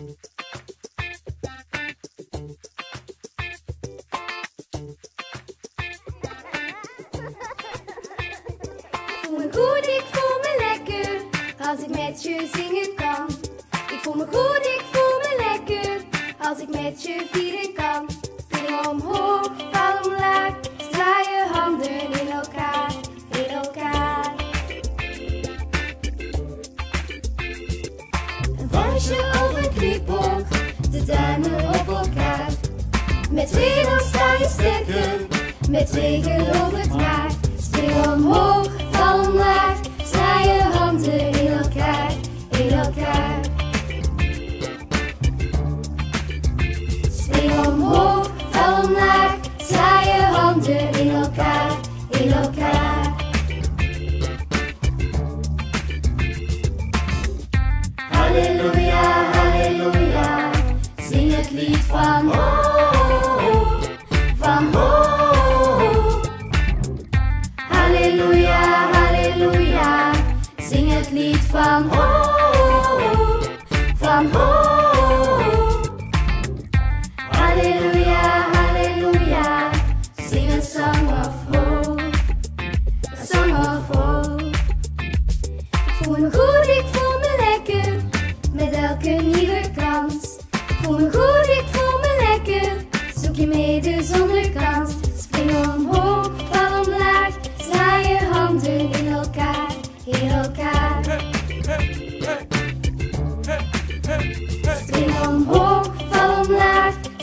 voel me goed, ik voel me lekker als ik met je zingen kan. Ik voel me goed, ik voel me lekker als ik met je vieren kan. Spring omhoog, met twee geloof het maar. Spring omhoog, van hoop, van hoop. Halleluja, halleluja, sing a song of hope, a song of hope. Ik voel me goed, ik voel me lekker, met elke nieuwe kans. Ik voel me goed, ik voel me lekker, zoek je mede zonder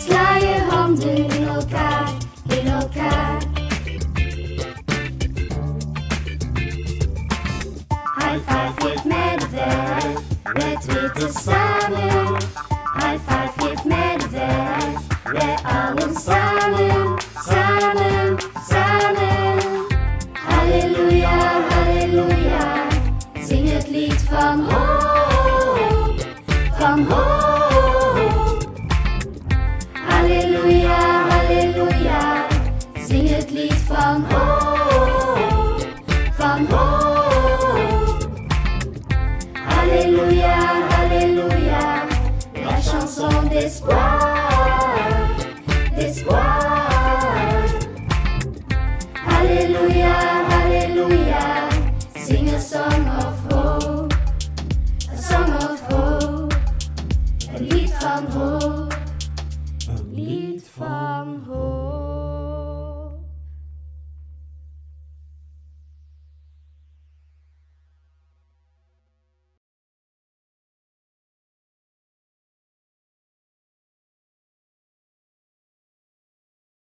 sla handen in elkaar, in elkaar. High five, geef mij de vijf. Wij twee tezamen. High five, geef mij de allen samen, samen, samen. Halleluja, halleluja. Zing het lied van Halleluja, halleluja. Zing het lied van hoop,